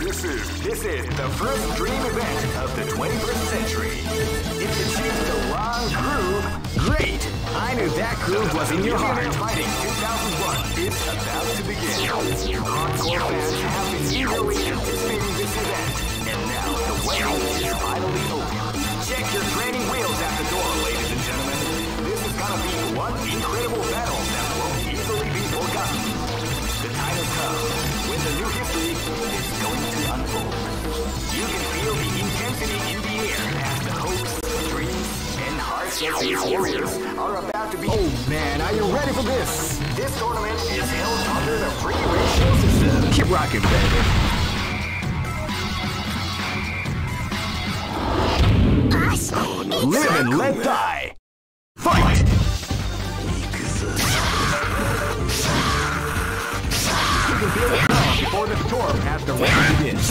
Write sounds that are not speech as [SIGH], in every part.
This is this is the first dream event of the 21st century. If you choose the wrong groove, great. I knew that groove was in your heart. Fighting 2001 is about to begin. Hardcore fans have been eagerly anticipating this event, and now the wait is finally over. Check your training wheels at the door, ladies and gentlemen. This is gonna be one incredible battle that won't easily be forgotten. The time has come history is going to unfold. You can feel the intensity in the air as the hopes, dreams, and hearts of these warriors are about to be. Oh man, are you ready for this? This tournament is held under the free ratio system. Keep rocking, baby. Live and let die. Fight! You can feel it before the storm as the rain begins.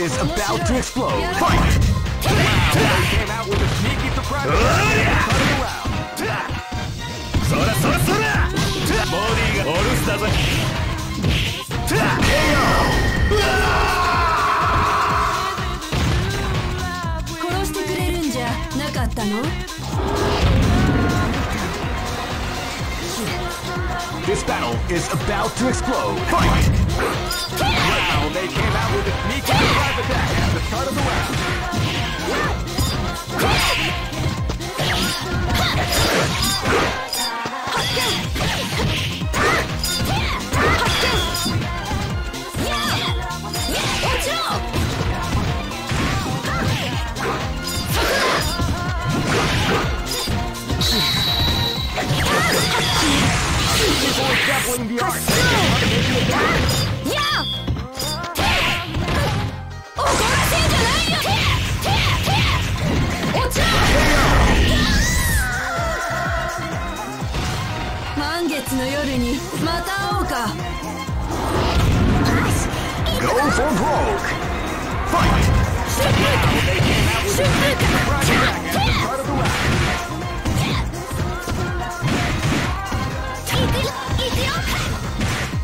is about to explode Fight! Wow, they came out with a sneaky surprise around そらそらそらボディがオルスだぜ殺してくれるんじゃなかったの This battle is about to explode Fight! Wow, they came out with a sneaky surprise attack at the start of the round 満月の夜にまた会おうか Go for broke Fight! 春風か Start of the round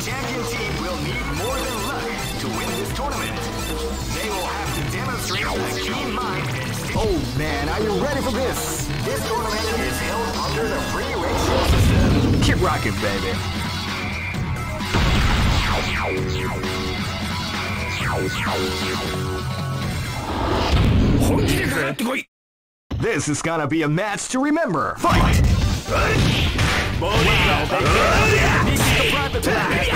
champion team will need more than luck to win this tournament. They will have to demonstrate a keen mind and stick Oh man, are you ready for this? This tournament is held under the free ratio system. Keep rocking, baby. This is gonna be a match to remember. Fight! ボ Yeah!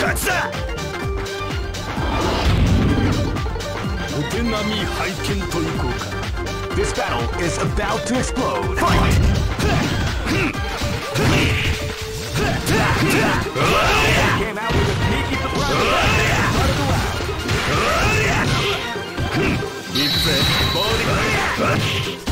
勝ちだお手並み拝見といこうか This battle is about to explode. Fight! Came out with a sneaky surprise attack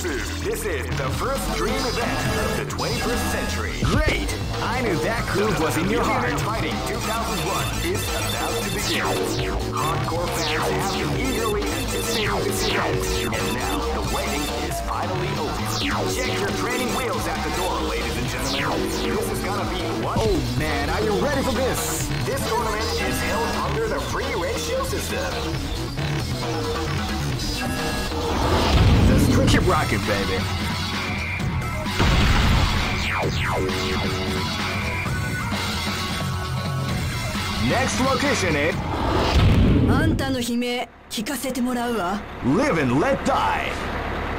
This is this is the first dream event of the 21st century. Great! I knew that groove was in your heart. Fighting 2001 is about to begin. Hardcore fans have been eagerly anticipating this event, and now the waiting is finally over. Check your training wheels at the door, ladies and gentlemen. This is gonna be one. Oh man, are you ready for this? This tournament is held under the free ratio system. Keep rocking, baby. Next location is あんたの悲鳴聞かせてもらうわ Live and Let Die.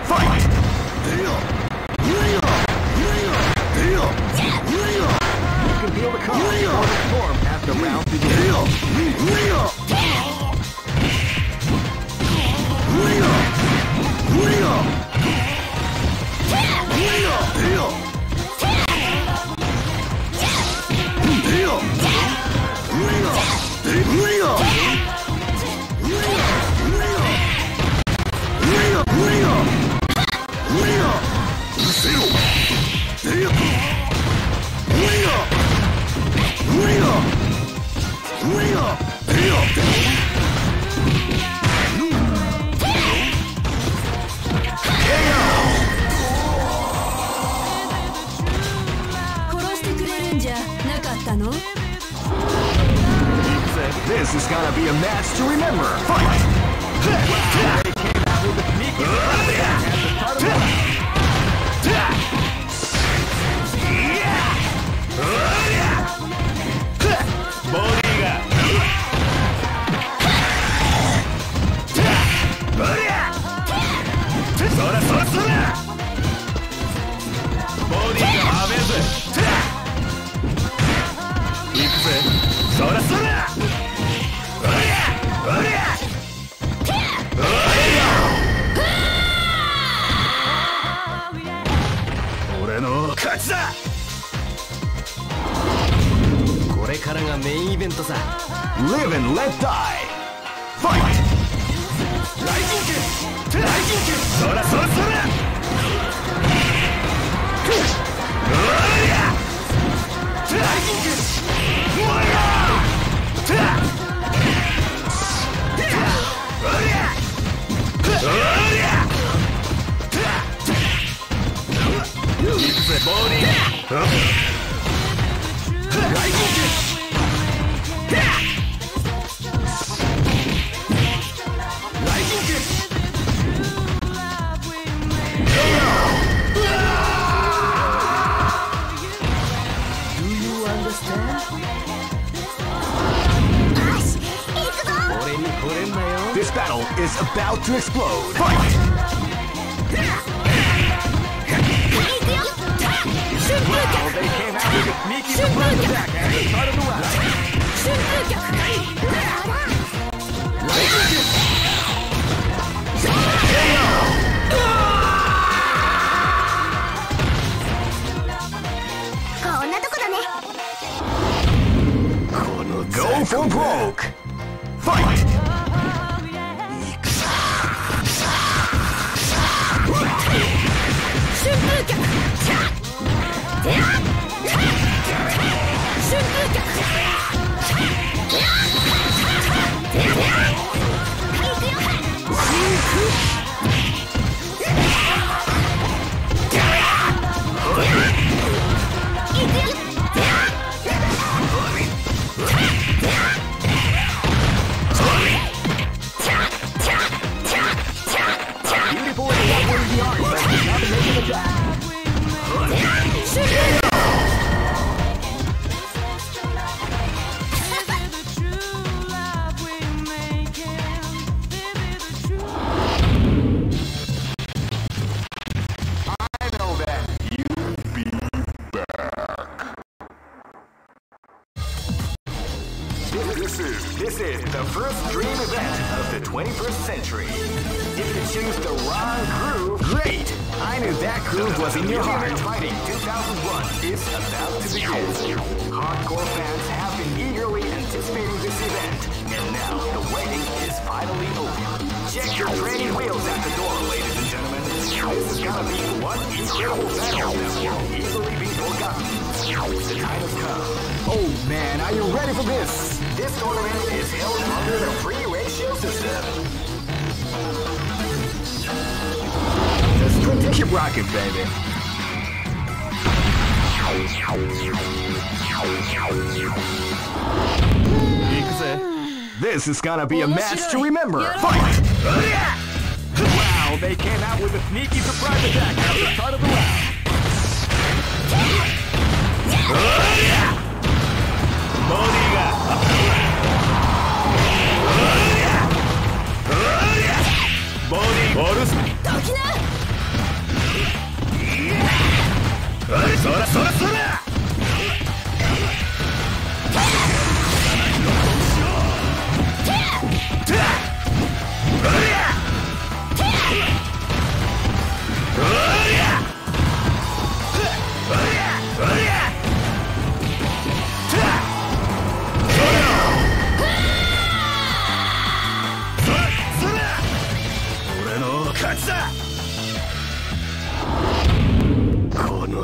Fight! You can feel the calm or the storm as the round begins. ? 殺 This is gonna be a match to remember. Fight! Wow, they came out with a sneaky surprise attack at the start of the round. Body ga. Body. Bonus. Dokina. Sora, sora, sora.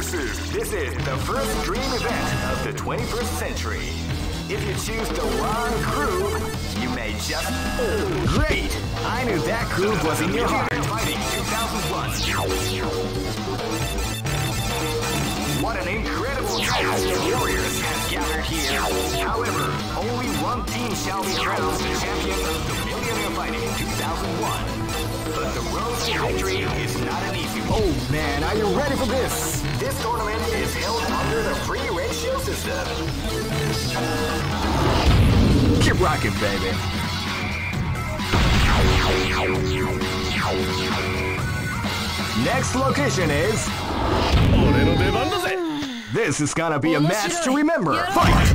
This is this is the first dream event of the 21st century. If you choose the wrong groove, you may just. Great! I knew that groove was in your heart. Fighting 2001. What an incredible cast of warriors has gathered here. However, only one team shall be crowned the champion of the Millionaire Fighting 2001. But the road to victory is not an easy one. Oh man, are you ready for this? This tournament is held under the free system. Keep rocking, baby. Next location is... This is gonna be a match to remember. Fight!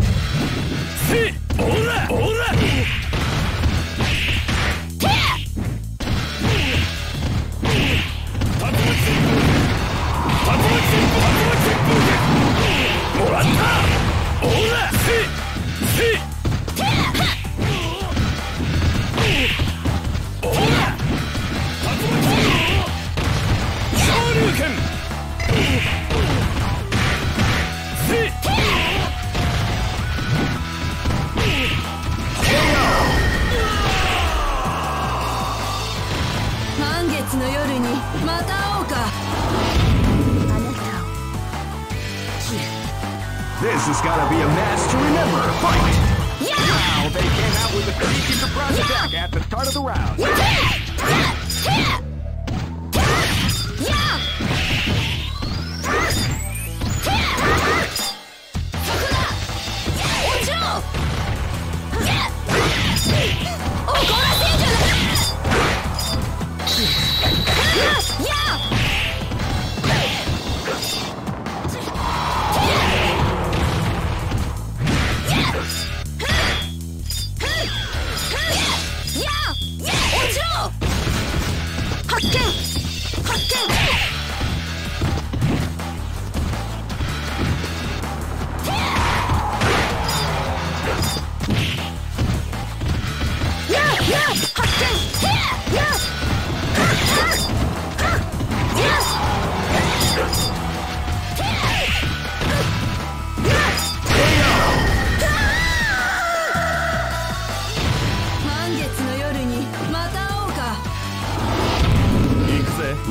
This is gonna be a match to remember. Fight! や Now they came out with a sneaky surprise attack at the start of the round. や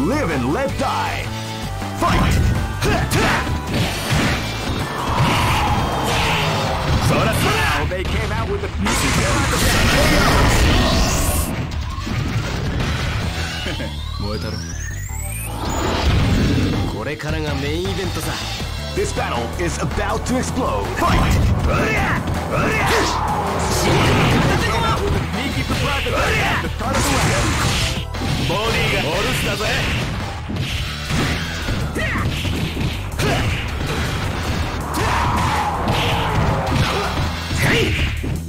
Live and let die. Fight! Well, they came out with the... [LAUGHS] This battle is about to explode. Fight! [LAUGHS] ボディがお留守だぜ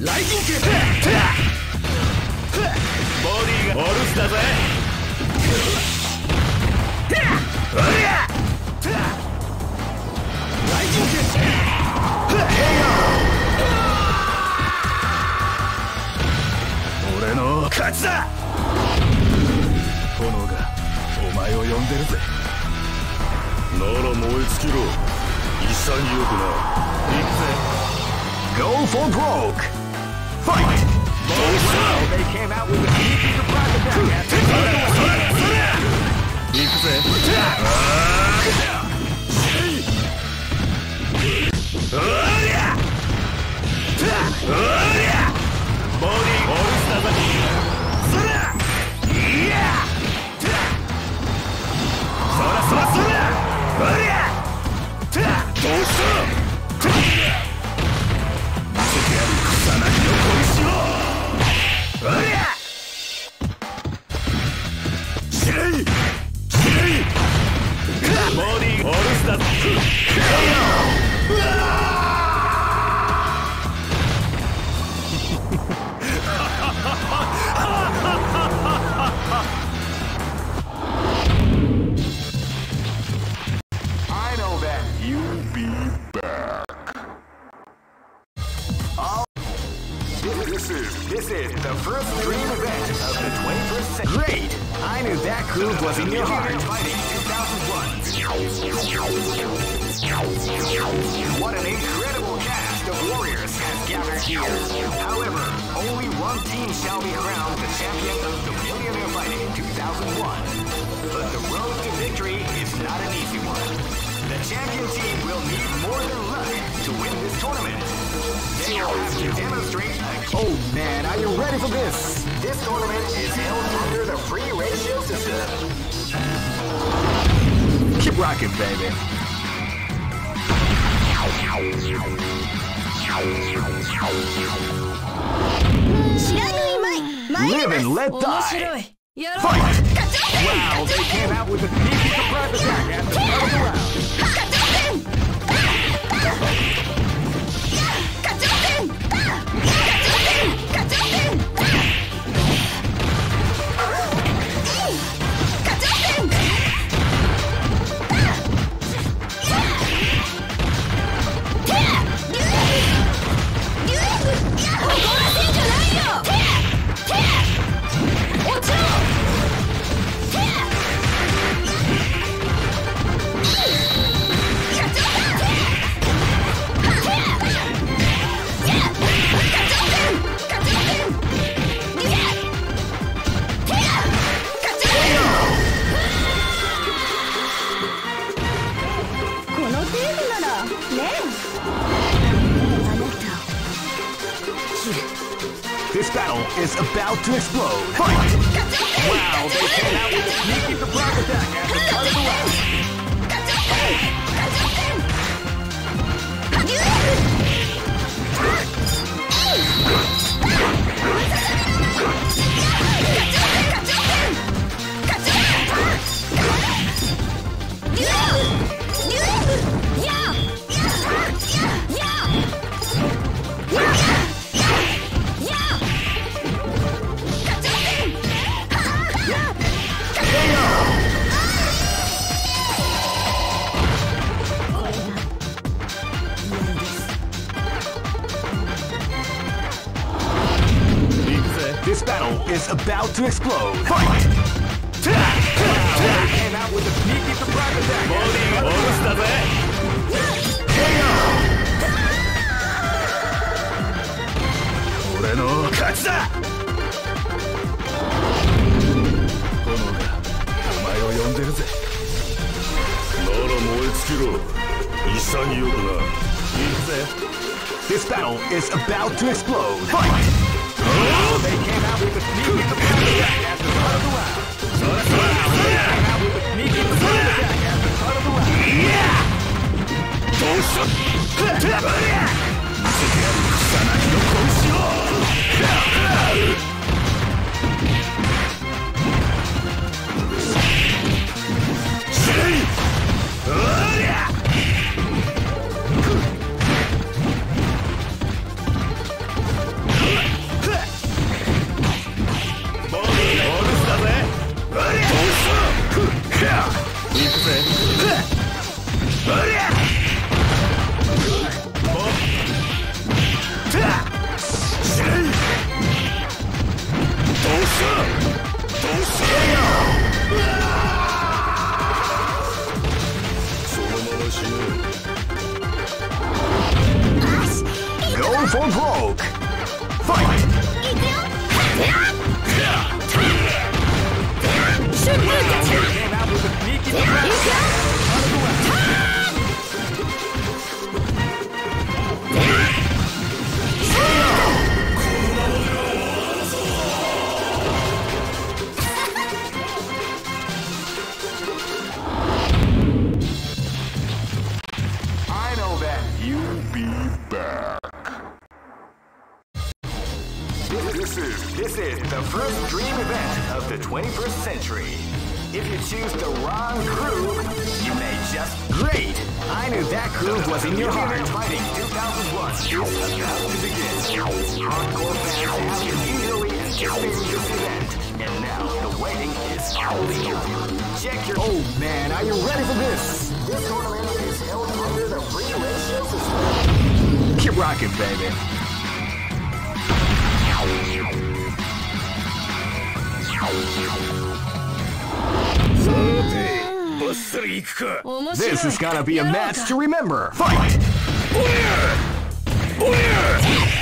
ライジングボディがお留守だぜライジング俺の勝ちだ炎がお前を呼んでるぜなら燃え尽きろ潔くな行くぜ Go for broke! Fight! They came out with a huge surprise attack. 行くぜ keep rocking, baby. Live and let die. Fight! Wow, they came out with a sneaky surprise attack after the round. battle is about to explode. Fight! Wow, they came out with a sneaky surprise attack after part of the round. Great! I knew that groove was in your heart. Fighting 2001. Hardcore fans have eagerly anticipated this event, and now the waiting is over. Check your. Oh man, are you ready for this? This tournament is held under the free system. Keep rocking, baby. Zooty! This is gonna be a match to remember. Fight! Clear! Clear!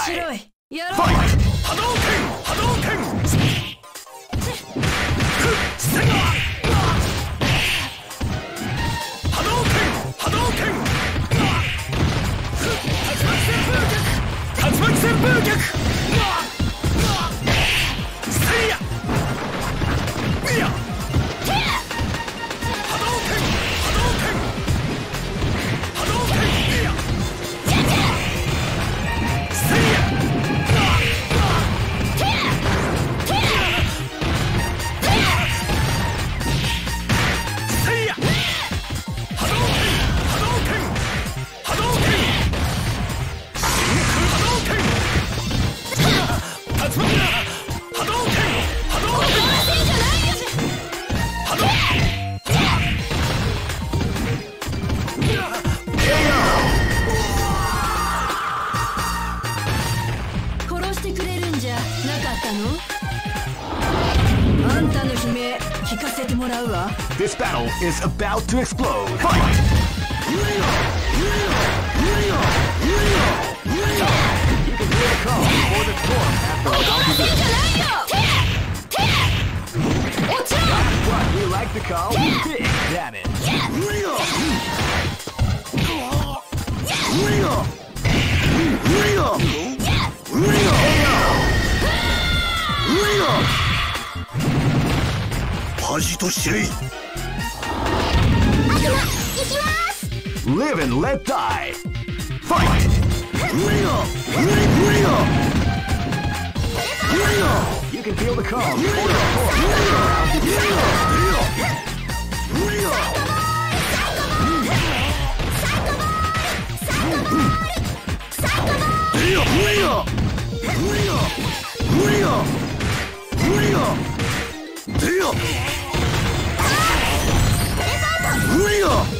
白い。is about to explode. Fight! You can hear the call before the storm after a round せん begins. じゃないよてて Live and let die. Fight! You can feel the calm. Leo! Leo! Leo! Leo! Leo! Leo! Leo! Leo! Leo! Leo! Leo!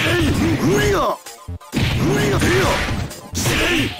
せい無理だ無理だせ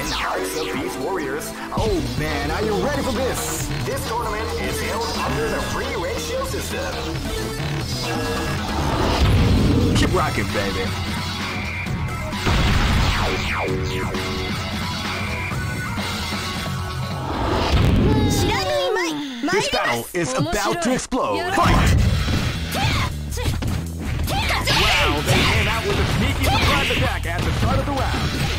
and hearts of these warriors Oh man, are you ready for this? this tournament is held under the free ratio system. Keep rocking, baby. This battle is about to explode. Fight! Wow, they came out with a sneaky surprise attack at the start of the round.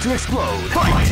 To explode. Fight!